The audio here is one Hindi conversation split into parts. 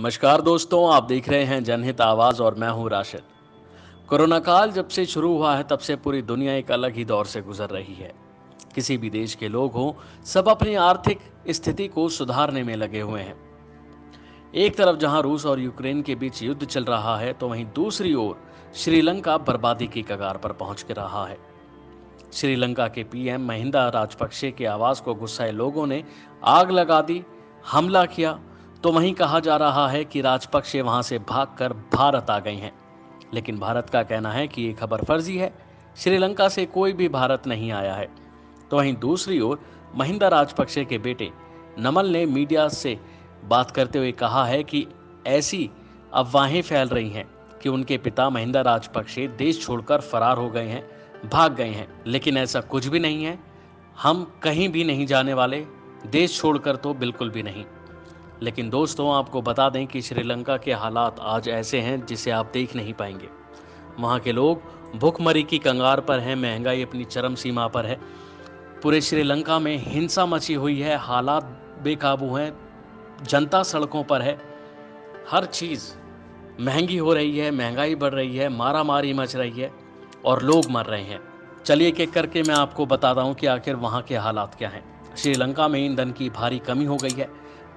नमस्कार दोस्तों, आप देख रहे हैं जनहित आवाज़ और मैं हूँ राशिद। कोरोना काल जब से शुरू हुआ है, तब से पूरी दुनिया एक अलग ही दौर से गुजर रही है। किसी भी देश के लोग हों, सब अपनी आर्थिक स्थिति को सुधारने में लगे हुए हैं। एक तरफ़ जहाँ रूस और यूक्रेन के बीच युद्ध चल रहा है तो वहीं दूसरी ओर श्रीलंका बर्बादी की कगार पर पहुँच के रहा है। श्रीलंका के पीएम महिंदा राजपक्षे के आवास को गुस्साए लोगों ने आग लगा दी, हमला किया तो वहीं कहा जा रहा है कि राजपक्षे वहाँ से भागकर भारत आ गए हैं। लेकिन भारत का कहना है कि ये खबर फर्जी है। श्रीलंका से कोई भी भारत नहीं आया है। तो वहीं दूसरी ओर महिंदा राजपक्षे के बेटे नमल ने मीडिया से बात करते हुए कहा है कि ऐसी अफवाहें फैल रही हैं कि उनके पिता महिंदा राजपक्षे देश छोड़कर फरार हो गए हैं, भाग गए हैं। लेकिन ऐसा कुछ भी नहीं है। हम कहीं भी नहीं जाने वाले। देश छोड़कर तो बिल्कुल भी नहीं। लेकिन दोस्तों, आपको बता दें कि श्रीलंका के हालात आज ऐसे हैं जिसे आप देख नहीं पाएँगे। वहाँ के लोग भूखमरी की कंगार पर हैं, महँगाई अपनी चरम सीमा पर है। पूरे श्रीलंका में हिंसा मची हुई है, हालात बेकाबू हैं, जनता सड़कों पर है। हर चीज़ महँगी हो रही है, महँगाई बढ़ रही है मारा मारी मच रही है और लोग मर रहे हैं। चलिए एक एक करके मैं आपको बताता हूँ कि आखिर वहाँ के हालात क्या हैं। श्रीलंका में ईंधन की भारी कमी हो गई है।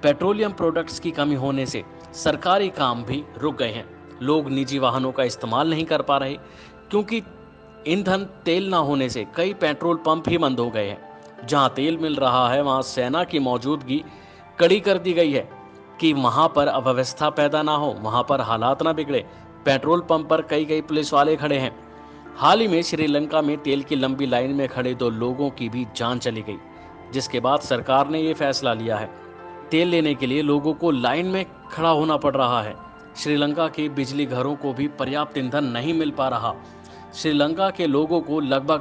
पेट्रोलियम प्रोडक्ट्स की कमी होने से सरकारी काम भी रुक गए हैं। लोग निजी वाहनों का इस्तेमाल नहीं कर पा रहे, क्योंकि ईंधन तेल ना होने से कई पेट्रोल पंप ही बंद हो गए हैं। जहाँ तेल मिल रहा है, वहाँ सेना की मौजूदगी कड़ी कर दी गई है कि वहाँ पर अव्यवस्था पैदा ना हो, वहाँ पर हालात ना बिगड़े। पेट्रोल पंप पर कई कई पुलिस वाले खड़े हैं। हाल ही में श्रीलंका में तेल की लंबी लाइन में खड़े दो लोगों की भी जान चली गई, जिसके बाद सरकार ने ये फैसला लिया है। तेल लेने के लिए लोगों को लाइन में खड़ा होना पड़ रहा है। श्रीलंका के बिजली घरों को भी पर्याप्त ईंधन नहीं मिल पा रहा। श्रीलंका के लोगों को लगभग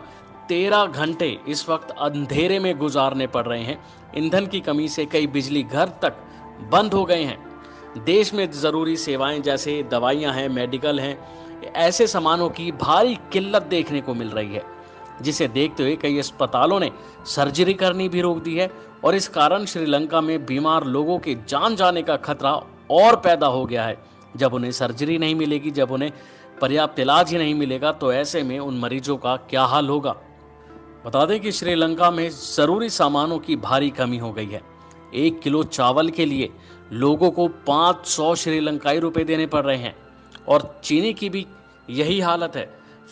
तेरह घंटे इस वक्त अंधेरे में गुजारने पड़ रहे हैं। ईंधन की कमी से कई बिजली घर तक बंद हो गए हैं। देश में ज़रूरी सेवाएँ जैसे दवाइयाँ हैं, मेडिकल हैं, ऐसे सामानों की भारी किल्लत देखने को मिल रही है। जिसे देखते हुए कई अस्पतालों ने सर्जरी करनी भी रोक दी है और इस कारण श्रीलंका में बीमार लोगों के जान जाने का खतरा और पैदा हो गया है। जब उन्हें सर्जरी नहीं मिलेगी, जब उन्हें पर्याप्त इलाज ही नहीं मिलेगा तो ऐसे में उन मरीजों का क्या हाल होगा? बता दें कि श्रीलंका में ज़रूरी सामानों की भारी कमी हो गई है। एक किलो चावल के लिए लोगों को 500 श्रीलंकाई रुपए देने पड़ रहे हैं और चीनी की भी यही हालत है।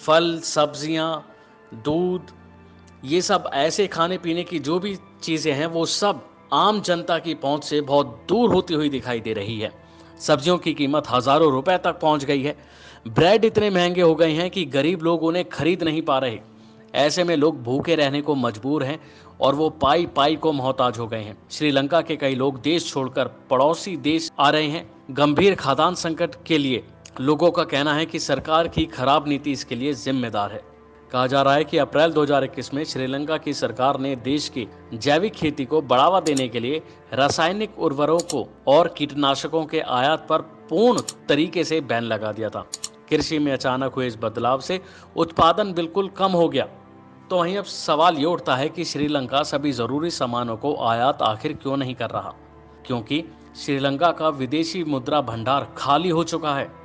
फल, सब्ज़ियाँ दूध, ये सब ऐसे खाने पीने की जो भी चीज़ें हैं, वो सब आम जनता की पहुँच से बहुत दूर होती हुई दिखाई दे रही है। सब्जियों की कीमत हज़ारों रुपए तक पहुँच गई है। ब्रेड इतने महँगे हो गए हैं कि गरीब लोग उन्हें खरीद नहीं पा रहे। ऐसे में लोग भूखे रहने को मजबूर हैं और वो पाई पाई को मोहताज हो गए हैं। श्रीलंका के कई लोग देश छोड़कर पड़ोसी देश आ रहे हैं। गंभीर खाद्यान्न संकट के लिए लोगों का कहना है कि सरकार की खराब नीति इसके लिए जिम्मेदार है। कहा जा रहा है कि अप्रैल 2021 में श्रीलंका की सरकार ने देश की जैविक खेती को बढ़ावा देने के लिए रासायनिक उर्वरकों और कीटनाशकों के आयात पर पूर्ण तरीके से बैन लगा दिया था। कृषि में अचानक हुए इस बदलाव से उत्पादन बिल्कुल कम हो गया। तो वहीं अब सवाल ये उठता है कि श्रीलंका सभी ज़रूरी सामानों को आयात आखिर क्यों नहीं कर रहा? क्योंकि श्रीलंका का विदेशी मुद्रा भंडार खाली हो चुका है।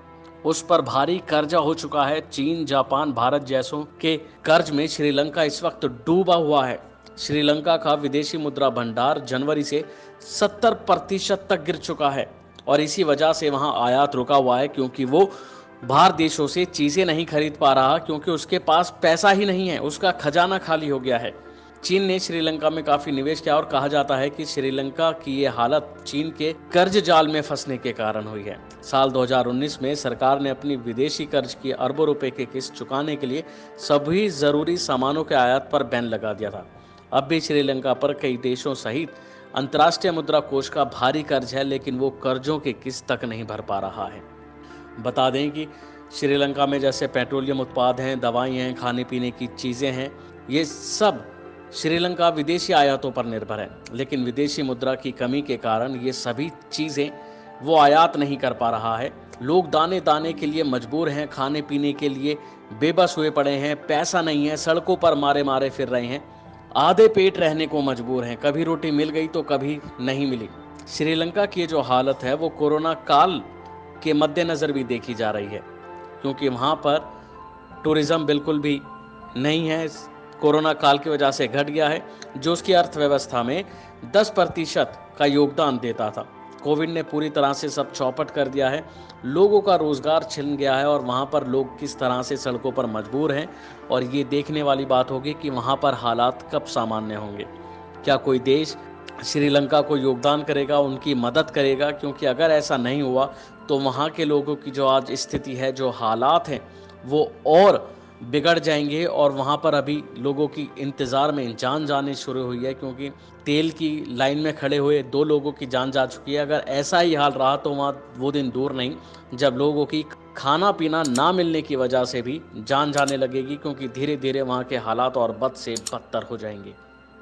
उस पर भारी कर्जा हो चुका है। चीन, जापान, भारत जैसों के कर्ज में श्रीलंका इस वक्त डूबा हुआ है। श्रीलंका का विदेशी मुद्रा भंडार जनवरी से 70 प्रतिशत तक गिर चुका है और इसी वजह से वहाँ आयात रुका हुआ है क्योंकि वो बाहर देशों से चीज़ें नहीं खरीद पा रहा क्योंकि उसके पास पैसा ही नहीं है। उसका खजाना खाली हो गया है। चीन ने श्रीलंका में काफ़ी निवेश किया और कहा जाता है कि श्रीलंका की ये हालत चीन के कर्ज जाल में फंसने के कारण हुई है। साल 2019 में सरकार ने अपनी विदेशी कर्ज की अरबों रुपए के किस्त चुकाने के लिए सभी ज़रूरी सामानों के आयात पर बैन लगा दिया था। अब भी श्रीलंका पर कई देशों सहित अंतर्राष्ट्रीय मुद्रा कोष का भारी कर्ज है, लेकिन वो कर्जों की किस्त तक नहीं भर पा रहा है। बता दें कि श्रीलंका में जैसे पेट्रोलियम उत्पाद हैं, दवाई हैं खाने पीने की चीज़ें हैं, ये सब श्रीलंका विदेशी आयातों पर निर्भर है, लेकिन विदेशी मुद्रा की कमी के कारण ये सभी चीज़ें वो आयात नहीं कर पा रहा है। लोग दाने दाने के लिए मजबूर हैं खाने पीने के लिए बेबस हुए पड़े हैं, पैसा नहीं है, सड़कों पर मारे मारे फिर रहे हैं। आधे पेट रहने को मजबूर हैं, कभी रोटी मिल गई तो कभी नहीं मिली। श्रीलंका की जो हालत है, वो कोरोना काल के मद्देनज़र भी देखी जा रही है, क्योंकि वहाँ पर टूरिज़्म बिल्कुल भी नहीं है। कोरोना काल की वजह से घट गया है, जो उसकी अर्थव्यवस्था में 10 प्रतिशत का योगदान देता था। कोविड ने पूरी तरह से सब चौपट कर दिया है। लोगों का रोज़गार छिन गया है और वहाँ पर लोग किस तरह से सड़कों पर मजबूर हैं, और ये देखने वाली बात होगी कि वहाँ पर हालात कब सामान्य होंगे। क्या कोई देश श्रीलंका को योगदान करेगा, उनकी मदद करेगा? क्योंकि अगर ऐसा नहीं हुआ तो वहाँ के लोगों की जो आज स्थिति है, जो हालात हैं, वो और बिगड़ जाएँगे और वहाँ पर अभी लोगों की इंतज़ार में जान जाने शुरू हुई है, क्योंकि तेल की लाइन में खड़े हुए दो लोगों की जान जा चुकी है। अगर ऐसा ही हाल रहा तो वहाँ वो दिन दूर नहीं, जब लोगों की खाना पीना ना मिलने की वजह से भी जान जाने लगेगी, क्योंकि धीरे धीरे वहाँ के हालात और बद से बदतर हो जाएँगे।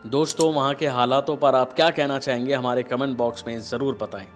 दोस्तों, वहाँ के हालातों पर आप क्या कहना चाहेंगे, हमारे कमेंट बॉक्स में ज़रूर बताएँ।